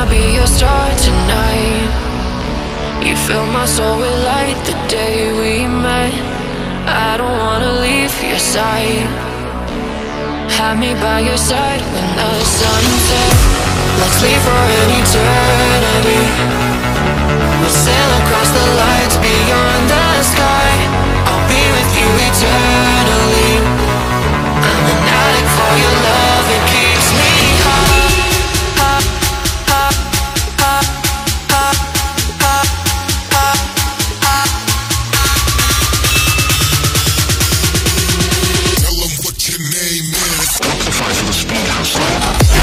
I'll be your star tonight. You filled my soul with light the day we met. I don't wanna leave your side. Have me by your side when the sun sets. Let's leave for fight for the speed house.